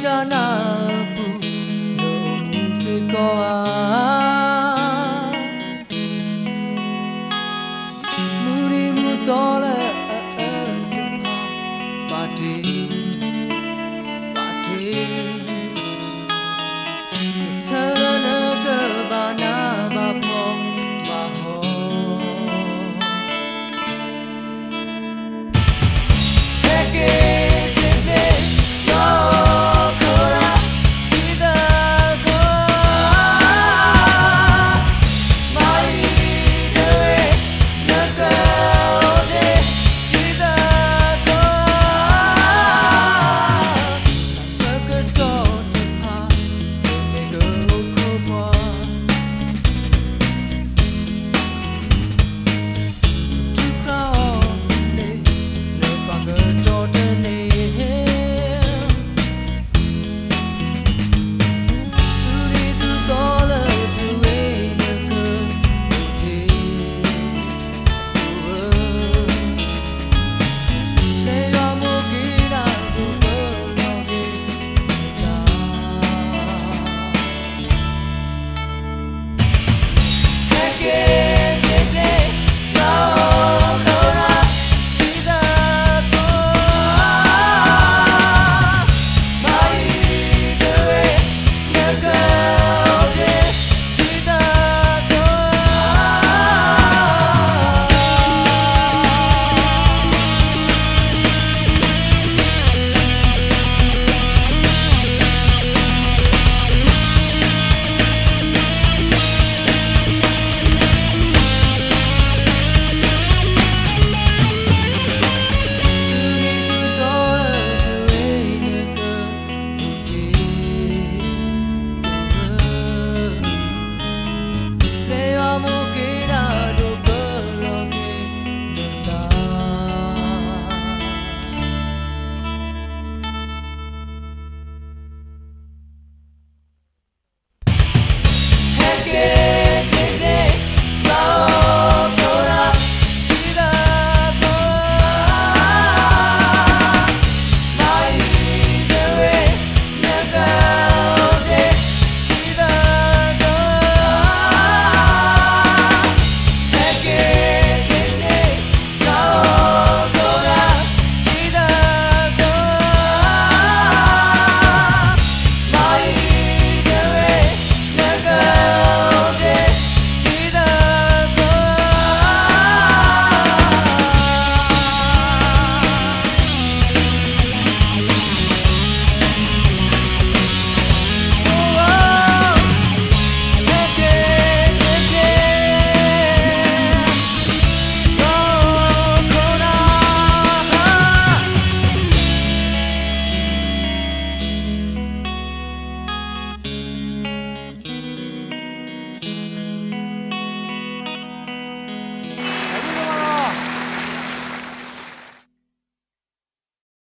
tanah na pu no